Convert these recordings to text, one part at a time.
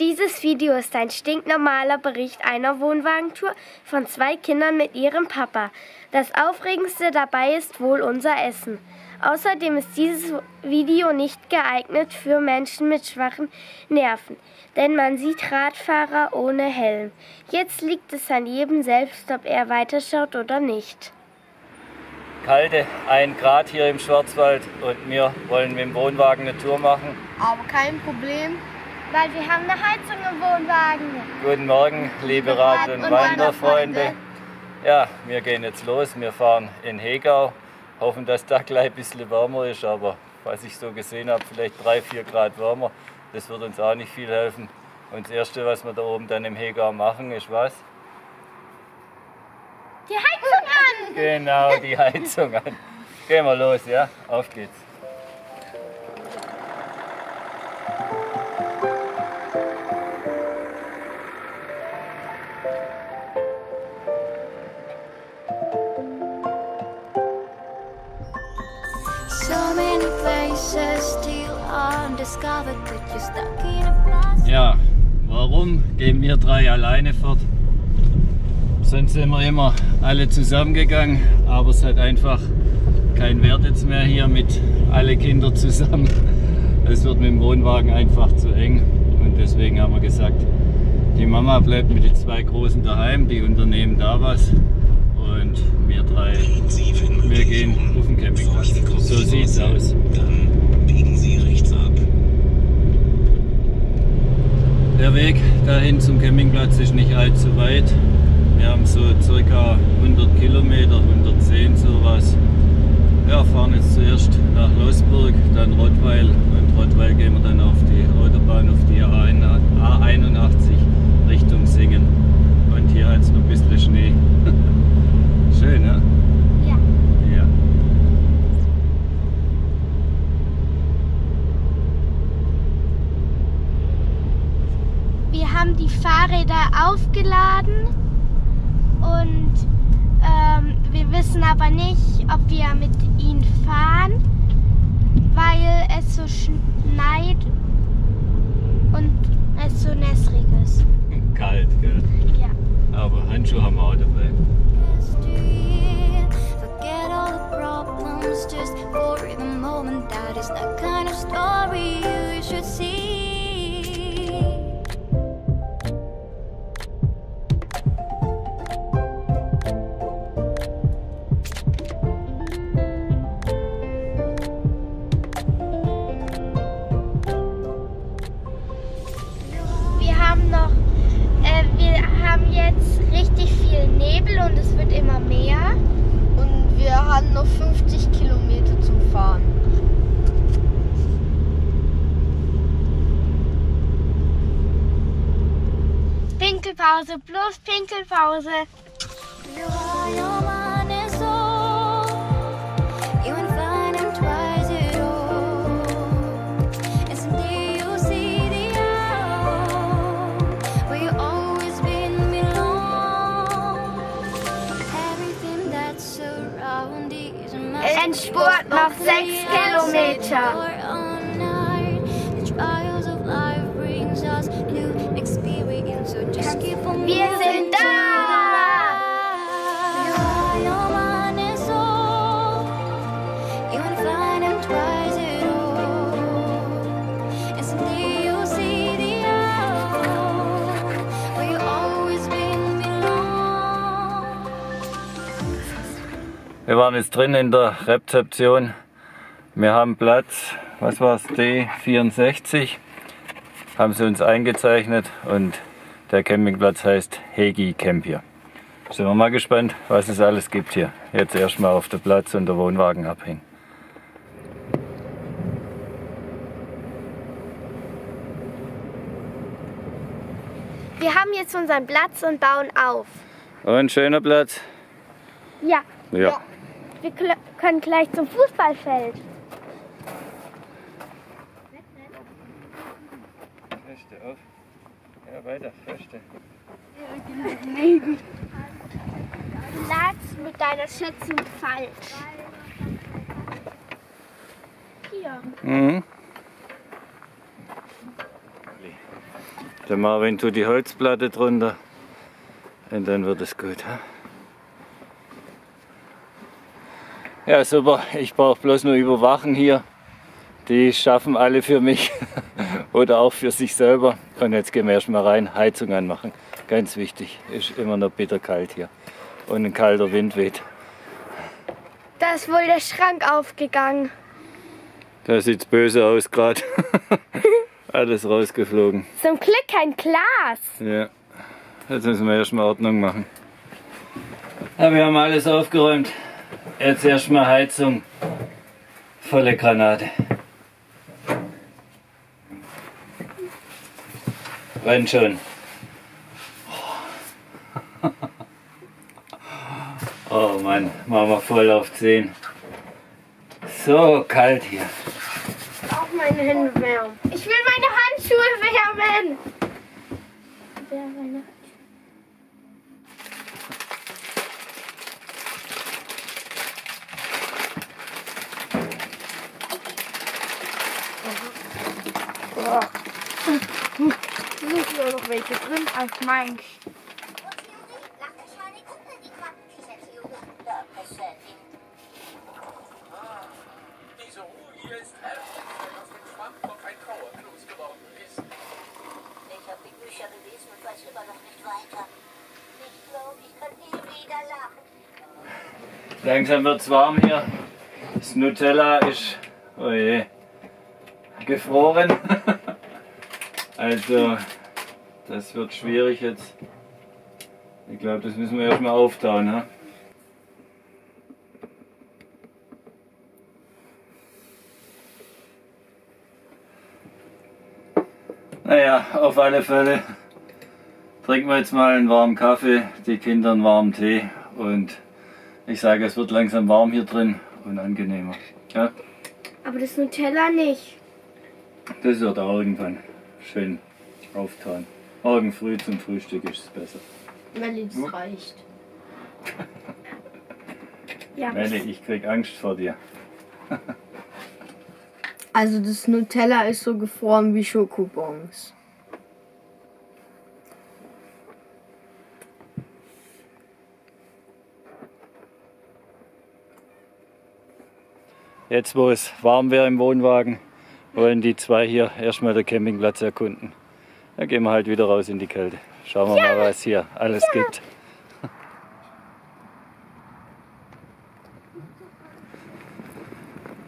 Dieses Video ist ein stinknormaler Bericht einer Wohnwagentour von zwei Kindern mit ihrem Papa. Das Aufregendste dabei ist wohl unser Essen. Außerdem ist dieses Video nicht geeignet für Menschen mit schwachen Nerven, denn man sieht Radfahrer ohne Helm. Jetzt liegt es an jedem selbst, ob er weiterschaut oder nicht. Kalte 1 Grad hier im Schwarzwald und wir wollen mit dem Wohnwagen eine Tour machen. Aber kein Problem. Weil wir haben eine Heizung im Wohnwagen. Guten Morgen, liebe Rad- und, und Wanderfreunde. Ja, wir gehen jetzt los. Wir fahren in Hegau. Hoffen, dass da gleich ein bisschen wärmer ist, aber was ich so gesehen habe, vielleicht 3, 4 Grad wärmer. Das wird uns auch nicht viel helfen. Und das Erste, was wir da oben dann im Hegau machen, ist was? Die Heizung an! Genau, die Heizung an. Gehen wir los, ja? Auf geht's. Ja, warum gehen wir drei alleine fort? Sonst sind wir immer alle zusammengegangen, aber es hat einfach keinen Wert jetzt mehr hier mit alle Kinder zusammen. Es wird mit dem Wohnwagen einfach zu eng und deswegen haben wir gesagt, die Mama bleibt mit den zwei Großen daheim, die unternehmen da was und wir drei, wir gehen auf den Campingplatz. So sieht's aus. Dann biegen Sie rechts ab. Der Weg dahin zum Campingplatz ist nicht allzu weit. Wir haben so circa 100 Kilometer, 110 sowas. Wir fahren jetzt zuerst nach Losburg, dann Rottweil und Rottweil gehen wir dann auf die Autobahn, auf die A81 Richtung Singen. Und hier hat es noch ein bisschen Schnee. Schön, ne? Ja. Ja. Wir haben die Fahrräder aufgeladen und ähm, wir wissen aber nicht, ob wir mit ihnen fahren, weil es so schneit und es so nässrig ist. Kalt, gell? Is a Endspurt noch sechs Kilometer. Waren jetzt drin in der Rezeption. Wir haben Platz, was war es, D64, haben sie uns eingezeichnet und der Campingplatz heißt Hegi Camp hier. Sind wir mal gespannt, was es alles gibt hier. Jetzt erstmal auf der Platz und der Wohnwagen abhängen. Wir haben jetzt unseren Platz und bauen auf. Und schöner Platz. Ja, Ja. Wir können gleich zum Fußballfeld. Feste auf. Ja, weiter, feste. Du lagst mit deiner Schätzung falsch. Hier. Mhm. Der Marvin tut die Holzplatte drunter und dann wird es gut. hä? Ja, super. Ich brauche bloß nur überwachen hier. Die schaffen alle für mich oder auch für sich selber. Und jetzt gehen wir erstmal rein, Heizung anmachen. Ganz wichtig, ist immer noch bitterkalt hier. Und ein kalter Wind weht. Da ist wohl der Schrank aufgegangen. Da sieht's böse aus gerade. Alles rausgeflogen. Zum Glück kein Glas. Ja, jetzt müssen wir erstmal Ordnung machen. Ja, wir haben alles aufgeräumt. Jetzt erstmal Heizung. Volle Granate. Renn schon. Oh Mann, machen wir voll auf 10. So kalt hier. Auch meine Hände wärmen. Ich will meine Handschuhe wärmen. Wer meine Sind welche drin als mein. Diese Ruhe hier ist herrlich, wenn aus dem Schwammkopf ein Trauerkloß geworden ist. Ich habe die Bücher gelesen und weiß immer noch nicht weiter. Ich glaube, ich kann nie wieder lachen. Langsam wird's warm hier. Das Nutella ist, oh je, gefroren. Also, das wird schwierig jetzt. Ich glaube, das müssen wir erstmal auftauen. Ne? Naja, auf alle Fälle trinken wir jetzt mal einen warmen Kaffee, die Kinder einen warmen Tee und ich sage, es wird langsam warm hier drin und angenehmer. Ja, Aber das Nutella nicht. das wird auch irgendwann schön auftauen. Morgen früh zum Frühstück ist es besser. Melli, das reicht. Ja, Melle, ich krieg Angst vor dir. Also das Nutella ist so gefroren wie Schokobons. Jetzt, wo es warm wäre im Wohnwagen, wollen die zwei hier erstmal den Campingplatz erkunden. Dann gehen wir halt wieder raus in die Kälte. Schauen wir mal, was hier alles gibt.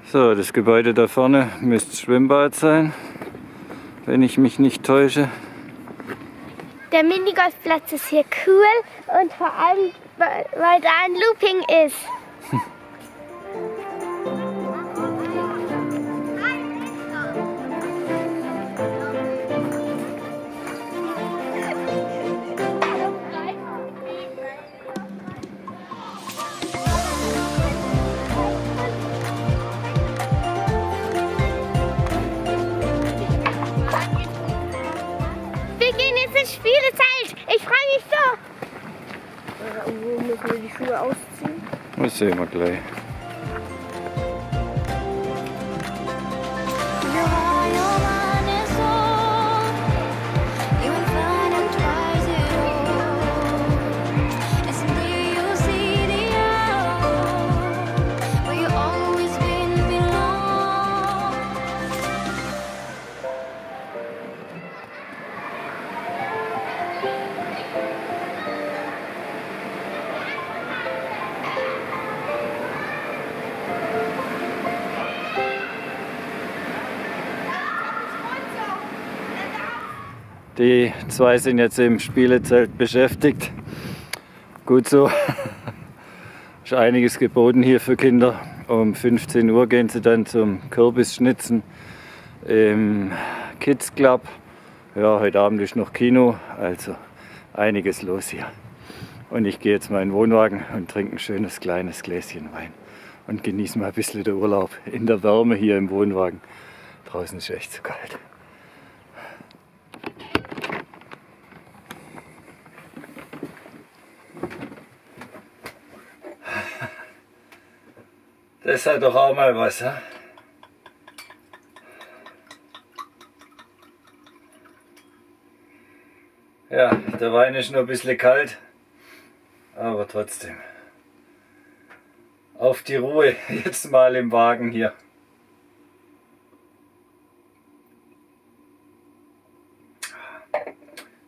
So, das Gebäude da vorne müsste Schwimmbad sein, wenn ich mich nicht täusche. Der Minigolfplatz ist hier cool und vor allem, weil, weil da ein Looping ist. Schuhe ausziehen? Das sehen wir gleich. Die zwei sind jetzt im Spielezelt beschäftigt. Gut so. Ist einiges geboten hier für Kinder. Um 15 Uhr gehen sie dann zum Kürbisschnitzen im Kids Club. Ja, heute Abend ist noch Kino, also einiges los hier. Und ich gehe jetzt mal in den Wohnwagen und trinke ein schönes kleines Gläschen Wein und genieße mal ein bisschen den Urlaub in der Wärme hier im Wohnwagen. Draußen ist echt zu kalt. Das hat doch auch mal was, hä? Ja, der Wein ist nur ein bisschen kalt, aber trotzdem. Auf die Ruhe, jetzt mal im Wagen hier.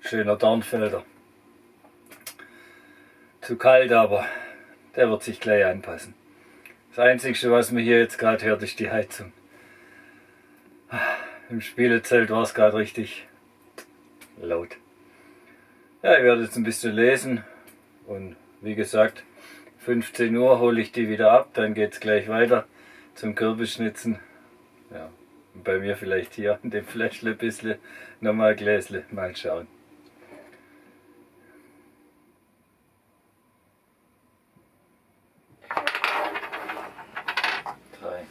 Schöner Dornfelder. Zu kalt, aber der wird sich gleich anpassen. Das Einzige, was man hier jetzt gerade hört, ist die Heizung. Im Spielezelt war es gerade richtig laut. Ja, ich werde jetzt ein bisschen lesen und wie gesagt, 15 Uhr hole ich die wieder ab, dann geht es gleich weiter zum Kürbisschnitzen. Ja, bei mir vielleicht hier in dem Fläschle ein bisschen nochmal ein Gläsle, mal schauen. Drei.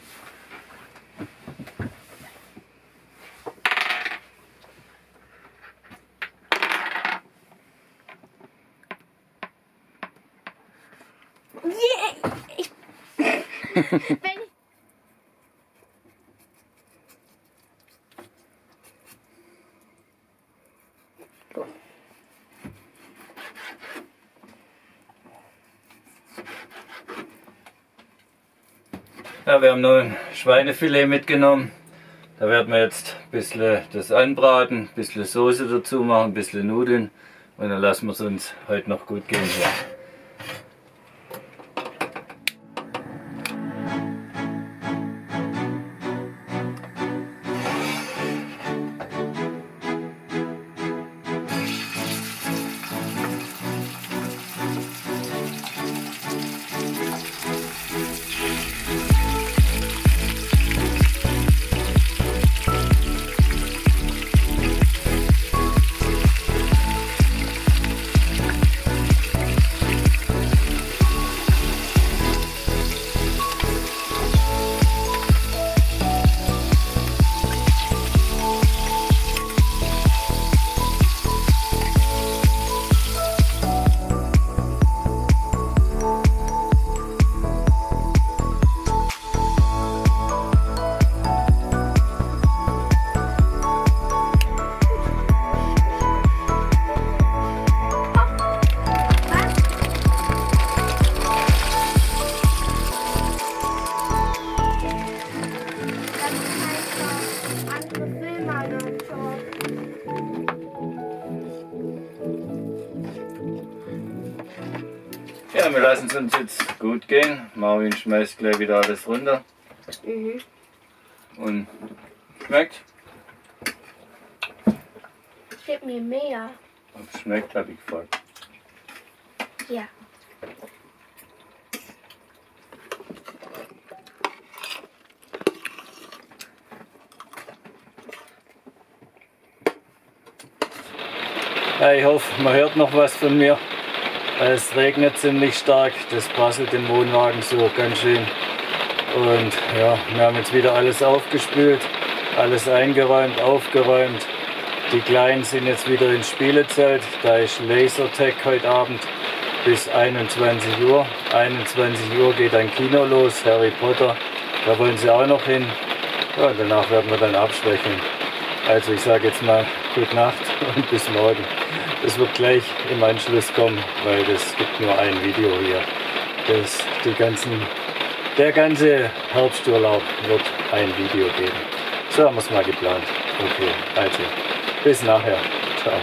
Yeah. Ich, wenn ich, Ja, wir haben noch ein Schweinefilet mitgenommen. Da werden wir jetzt ein bisschen das anbraten, ein bisschen Soße dazu machen, ein bisschen Nudeln und dann lassen wir es uns heute noch gut gehen hier. Es uns jetzt gut gehen. Marvin schmeißt gleich wieder alles runter. Mhm. Und schmeckt? Gib mir mehr. Ob schmeckt, habe ich gefragt. Ja, ich hoffe, man hört noch was von mir. Es regnet ziemlich stark, das prasselt im Wohnwagen so ganz schön. Und ja, wir haben jetzt wieder alles aufgespült, alles eingeräumt, aufgeräumt. Die Kleinen sind jetzt wieder ins Spielezelt. Da ist Lasertag heute Abend bis 21 Uhr. 21 Uhr geht ein Kino los, Harry Potter. Da wollen sie auch noch hin. Ja, danach werden wir dann abschwächeln. Also ich sage jetzt mal Gute Nacht und bis morgen. Das wird gleich im Anschluss kommen, weil es gibt nur ein Video hier. Das, die ganzen, der ganze Herbsturlaub wird ein Video geben. So haben wir es mal geplant. Okay, also bis nachher. Ciao.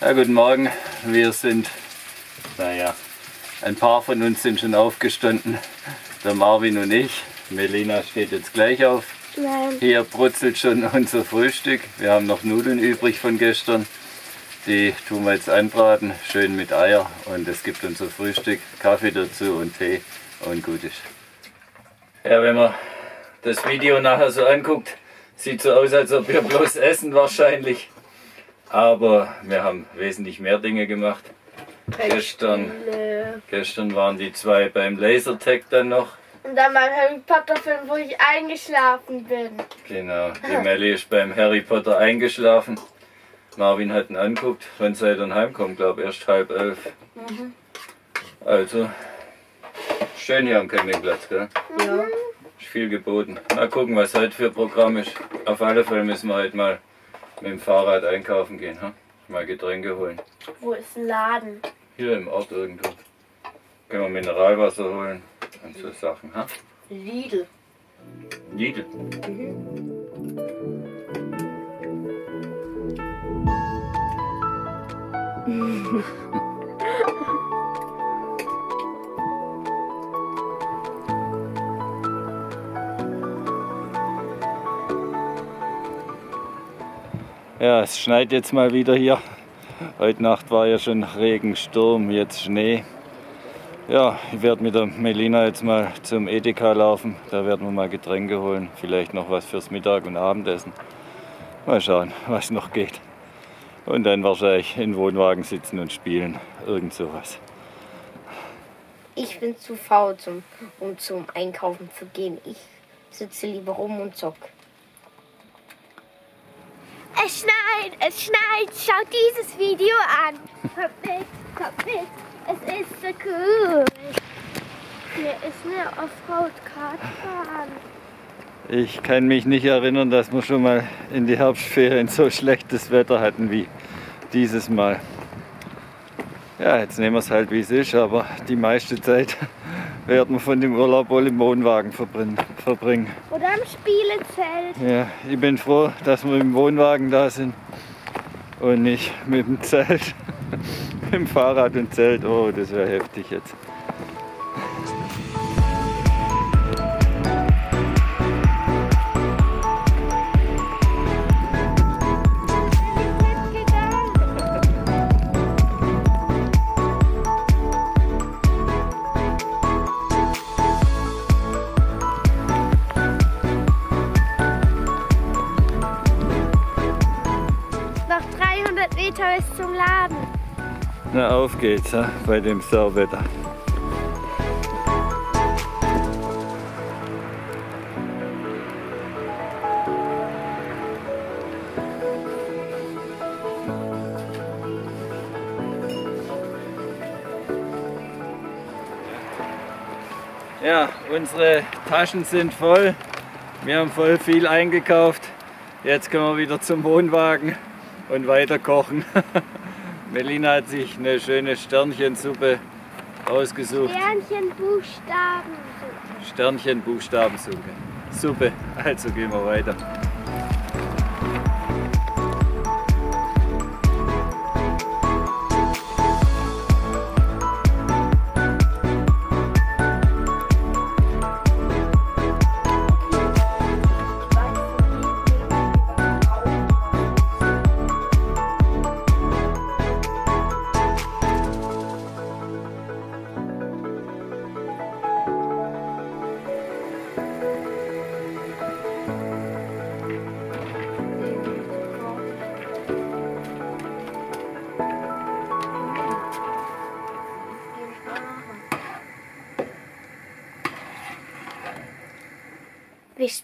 Ja, guten Morgen. Wir sind, ein paar von uns sind schon aufgestanden. Der Marvin und ich. Melina steht jetzt gleich auf. Nein. Hier brutzelt schon unser Frühstück. Wir haben noch Nudeln übrig von gestern. Die tun wir jetzt anbraten, schön mit Eier. Und es gibt unser Frühstück, Kaffee dazu und Tee und gut ist. Ja, wenn man das Video nachher so anguckt, sieht so aus, als ob wir bloß essen wahrscheinlich. Aber wir haben wesentlich mehr Dinge gemacht. Gestern, gestern waren die zwei beim Lasertag dann noch. Und dann beim Harry Potter Film, wo ich eingeschlafen bin. Genau, die Melli ist beim Harry Potter eingeschlafen. Marvin hat ihn anguckt, wann seid ihr denn heimkommt, glaube erst halb elf. Also, schön hier am Campingplatz, gell? Ja. Ist viel geboten. Mal gucken, was heute für Programm ist. Auf alle Fälle müssen wir heute mal mit dem Fahrrad einkaufen gehen. Ha? Mal Getränke holen. Wo ist ein Laden? Hier im Ort irgendwo. Können wir Mineralwasser holen und so Sachen. Ha? Lidl. Lidl. Ja, es schneit jetzt mal wieder hier. Heute Nacht war ja schon Regen, Sturm, jetzt Schnee. Ja, ich werde mit der Melina jetzt mal zum Edeka laufen. Da werden wir mal Getränke holen. Vielleicht noch was fürs Mittag und Abendessen. Mal schauen, was noch geht. Und dann wahrscheinlich in Wohnwagen sitzen und spielen. Irgend sowas. Ich bin zu faul, zum, um zum Einkaufen zu gehen. Ich sitze lieber rum und zock. Es schneit, es schneit. Schaut dieses Video an. Kommt mit. Es ist so cool. Hier ist eine Offroad-Kartbahn. Ich kann mich nicht erinnern, dass wir schon mal in die Herbstferien so schlechtes Wetter hatten wie dieses Mal. Ja, jetzt nehmen wir es halt wie es ist, aber die meiste Zeit werden wir von dem Urlaub wohl im Wohnwagen verbringen. Oder am Spielezelt. Ja, ich bin froh, dass wir im Wohnwagen da sind und nicht mit dem Zelt. mit dem Fahrrad und Zelt. Oh, das wäre heftig jetzt. Na, auf geht's ha, bei dem Sauwetter. Ja, unsere Taschen sind voll. Wir haben voll viel eingekauft. Jetzt können wir wieder zum Wohnwagen und weiter kochen. Melina hat sich eine schöne Sternchensuppe ausgesucht. Sternchen, Buchstaben. Sternchenbuchstabensuppe. Suppe. Also gehen wir weiter.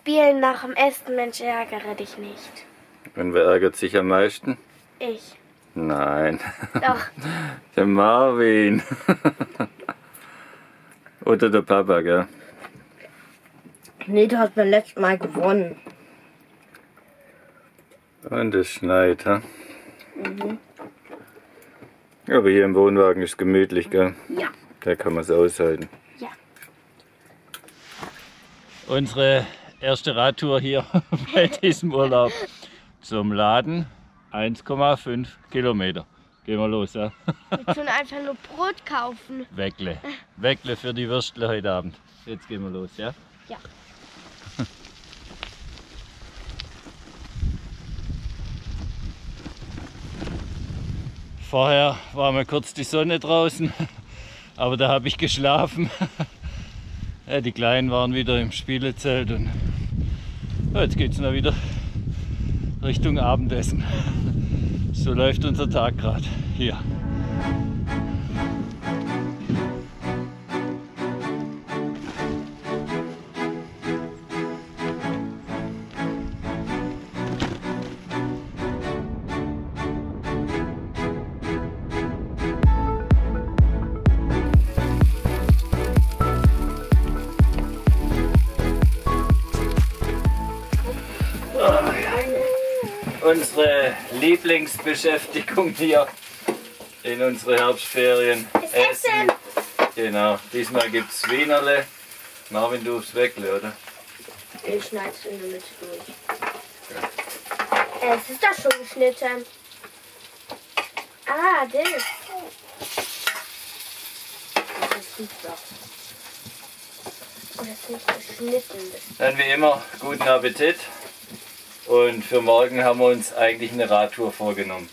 Spielen nach dem Essen, Mensch, ärgere dich nicht. Und wer ärgert sich am meisten? Ich. Nein, Doch. der Marvin. Oder der Papa, gell? Nee, du hast beim letzten Mal gewonnen. Und es schneit, ha? Aber hier im Wohnwagen ist gemütlich, gell? Ja. Da kann man es aushalten. Ja. Unsere erste Radtour hier bei diesem Urlaub zum Laden 1,5 Kilometer. Gehen wir los, ja? Wir tun einfach nur Brot kaufen. Weckle. Weckle für die Würstle heute Abend. Jetzt gehen wir los, ja? Ja. Vorher war mal kurz die Sonne draußen, aber da habe ich geschlafen. Ja, die Kleinen waren wieder im Spielezelt und ja, jetzt geht es noch wieder Richtung Abendessen. So läuft unser Tag gerade hier. Unsere Lieblingsbeschäftigung hier in unsere Herbstferien. Essen. Genau, diesmal gibt es Wienerle. Marvin, du aufs Weckle, oder? Ich schneide es in der Mitte durch. Es ist doch schon geschnitten. Ah, das. Das ist super. Oh, das ist nicht geschnitten. Dann wie immer, guten Appetit. Und für morgen haben wir uns eigentlich eine Radtour vorgenommen.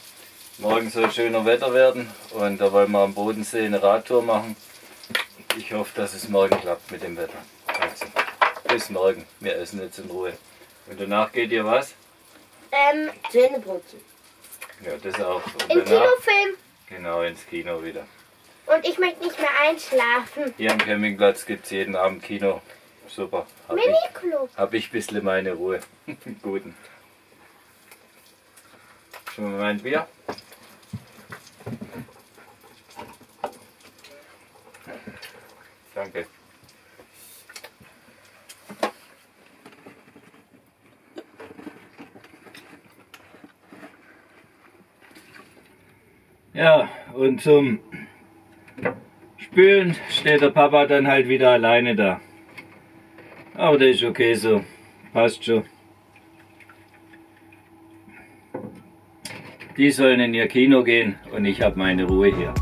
Morgen soll schöner Wetter werden und da wollen wir am Bodensee eine Radtour machen. Ich hoffe, dass es morgen klappt mit dem Wetter. Also, bis morgen. Wir essen jetzt in Ruhe. Und danach geht ihr was? Ähm, Zähne putzen. Ja, das auch. Und im danach, Kinofilm. genau, ins Kino wieder. Und ich möchte nicht mehr einschlafen. Hier am Campingplatz gibt es jeden Abend Kino. Super. Hab ich, Mini-Club. hab ich ein bisschen meine Ruhe. Guten. Schon mal mein Bier? Danke. Ja, und zum Spülen steht der Papa dann halt wieder alleine da. Aber das ist okay so. Passt schon. Die sollen in ihr Kino gehen und ich habe meine Ruhe hier.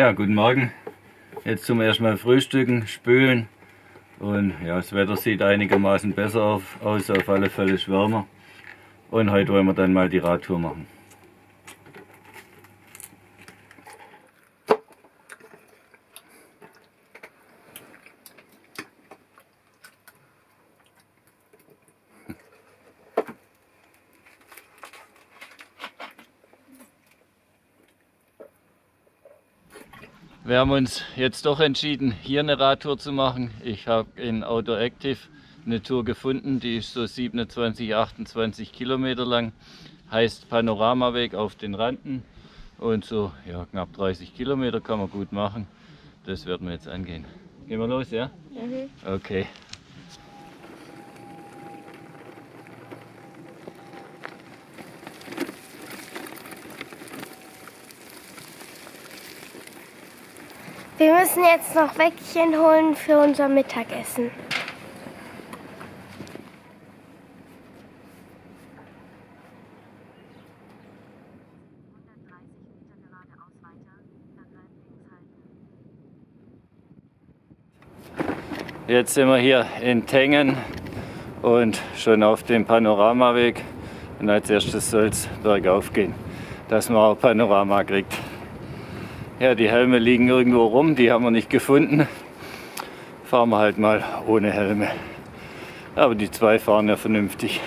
Ja, guten Morgen. Jetzt zum ersten Mal frühstücken, spülen. Und ja, das Wetter sieht einigermaßen besser aus, auf alle Fälle ist wärmer. Und heute wollen wir dann mal die Radtour machen. Wir haben uns jetzt doch entschieden, hier eine Radtour zu machen. Ich habe in Outdoor Active eine Tour gefunden, die ist so 27, 28 Kilometer lang. Heißt Panoramaweg auf den Randen und so ja, knapp 30 Kilometer kann man gut machen. Das werden wir jetzt angehen. Gehen wir los, ja? Okay. Wir müssen jetzt noch Weckchen holen für unser Mittagessen. Jetzt sind wir hier in Tengen und schon auf dem Panoramaweg. Und als erstes soll es bergauf gehen, dass man auch Panorama kriegt. Ja, die Helme liegen irgendwo rum, die haben wir nicht gefunden. Fahren wir halt mal ohne Helme. Aber die zwei fahren ja vernünftig.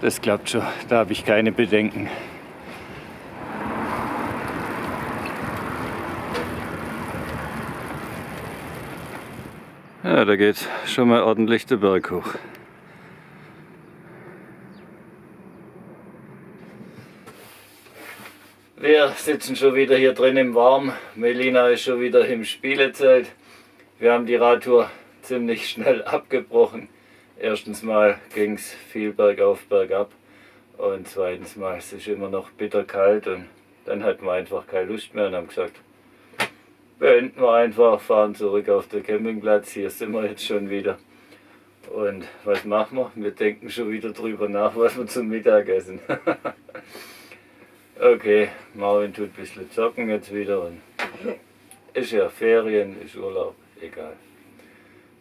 Das klappt schon, da habe ich keine Bedenken. Ja, da geht schon mal ordentlich der Berg hoch. Wir sitzen schon wieder hier drin im Warm. Melina ist schon wieder im Spielezelt. Wir haben die Radtour ziemlich schnell abgebrochen. Erstens mal ging es viel bergauf, bergab. Und zweitens mal, es ist immer noch bitterkalt und dann hatten wir einfach keine Lust mehr und haben gesagt, beenden wir einfach, fahren zurück auf den Campingplatz. Hier sind wir jetzt schon wieder. Und was machen wir? Wir denken schon wieder drüber nach, was wir zum Mittag essen. okay, Marvin tut ein bisschen zocken jetzt wieder. Und ist ja Ferien, ist Urlaub, egal.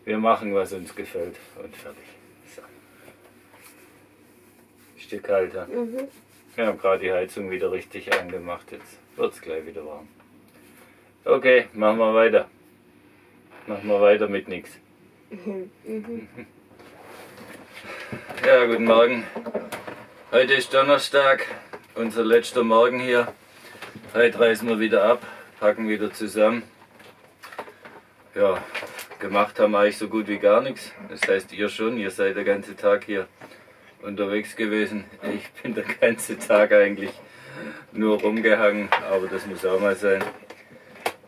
Wir machen, was uns gefällt und fertig. So. Ist dir kalt, ja? Wir haben gerade die Heizung wieder richtig angemacht. Jetzt wird es gleich wieder warm. Okay, machen wir weiter. Machen wir weiter mit nichts. Ja, guten Morgen. Heute ist Donnerstag, unser letzter Morgen hier. Heute reisen wir wieder ab, packen wieder zusammen. Ja, gemacht haben wir eigentlich so gut wie gar nichts. Das heißt, ihr schon, ihr seid den ganzen Tag hier unterwegs gewesen. Ich bin den ganzen Tag eigentlich nur rumgehangen, aber das muss auch mal sein.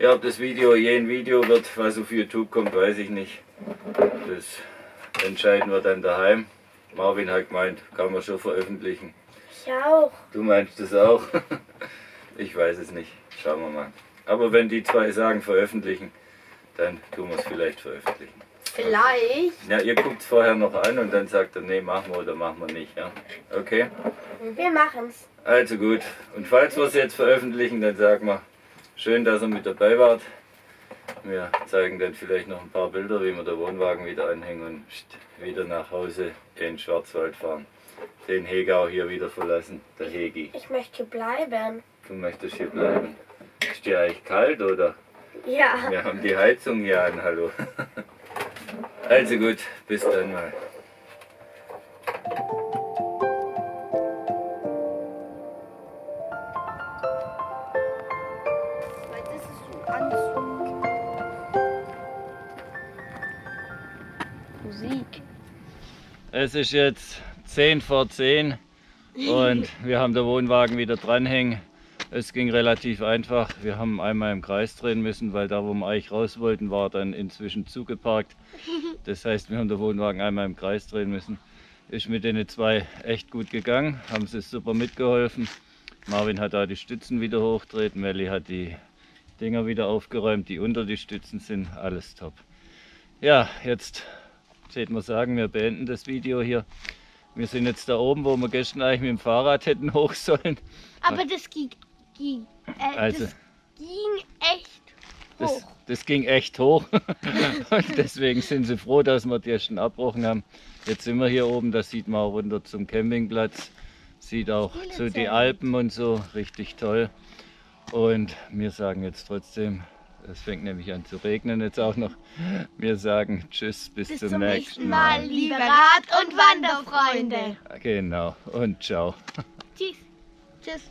Ja, ob das Video je ein Video wird, was auf YouTube kommt, weiß ich nicht. Das entscheiden wir dann daheim. Marvin hat gemeint, kann man schon veröffentlichen. Ich auch. Du meinst das auch? Ich weiß es nicht. Schauen wir mal. Aber wenn die zwei sagen veröffentlichen, dann tun wir es vielleicht veröffentlichen. Vielleicht. Ja, ihr guckt es vorher noch an und dann sagt er, nee, machen wir oder machen wir nicht. Ja? Okay? Wir machen's. Also gut. Und falls wir es jetzt veröffentlichen, dann sagen wir, schön, dass ihr mit dabei wart. Wir zeigen dann vielleicht noch ein paar Bilder, wie wir den Wohnwagen wieder anhängen und wieder nach Hause in den Schwarzwald fahren. Den Hegau hier wieder verlassen, der Hegi. Ich möchte hier bleiben. Du möchtest hier bleiben. Ist dir eigentlich kalt oder? Ja. Wir haben die Heizung hier an, hallo. Also gut, bis dann mal. Das ist so ein Anzug. Musik. Es ist jetzt 10 vor 10 und wir haben den Wohnwagen wieder dranhängen. Es ging relativ einfach. Wir haben einmal im Kreis drehen müssen, weil da, wo wir eigentlich raus wollten, war dann inzwischen zugeparkt. Das heißt, wir haben den Wohnwagen einmal im Kreis drehen müssen. Ist mit den zwei echt gut gegangen, haben sie super mitgeholfen. Marvin hat da die Stützen wieder hochgedreht, Melli hat die Dinger wieder aufgeräumt, die unter die Stützen sind. Alles top. Ja, jetzt seht man sagen, wir beenden das Video hier. Wir sind jetzt da oben, wo wir gestern eigentlich mit dem Fahrrad hätten hoch sollen. Aber das ging, ging, äh, Also, das ging echt das, hoch. das ging echt hoch. Und deswegen sind sie froh, dass wir die ersten abbrochen haben. Jetzt sind wir hier oben, da sieht man auch runter zum Campingplatz. Sieht auch so die Alpen und so, richtig toll. Und wir sagen jetzt trotzdem, es fängt nämlich an zu regnen jetzt auch noch. Wir sagen Tschüss, bis, Bis zum, zum nächsten nächsten Mal, liebe Rad- und Wanderfreunde. Genau, und ciao. Tschüss. Tschüss.